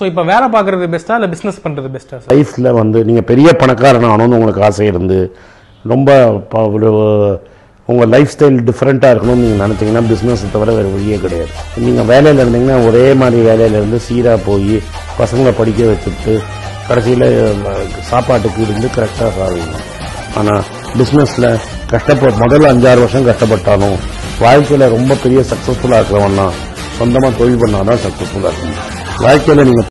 So இப்போ வேலை பார்க்குறது பெஸ்ட்டா இல்லை பிஸ்னஸ் பண்ணுறது பெஸ்ட்டா லைஃப்பில் வந்து நீங்கள் பெரிய பணக்காரன் ஆகணும்னு உங்களுக்கு ஆசை இருந்து ரொம்ப ஒரு உங்கள் லைஃப் ஸ்டைல் டிஃப்ரெண்ட்டாக இருக்கணும்னு நீங்கள் நினச்சிங்கன்னா பிஸ்னஸை தவிர வேறு வழியே கிடையாது. நீங்கள் வேலையில் இருந்தீங்கன்னா ஒரே மாதிரி வேலையில் இருந்து சீராக போய் பசங்களை படிக்க வச்சுட்டு கடைசியில் சாப்பாட்டுக்கு இருந்து கரெக்டாக சாகுவீங்க ஆனால் பிஸ்னஸில் கஷ்டப்பட முதல்ல அஞ்சாறு வருஷம் கஷ்டப்பட்டாலும் வாழ்க்கையில் ரொம்ப பெரிய சக்ஸஸ்ஃபுல்லாக இருக்கிறவன்னா சொந்தமாக தொழில் பண்ணால் தான் சக்ஸஸ்ஃபுல்லாக இருக்கும் வாழ்க்கையில் நீங்கள்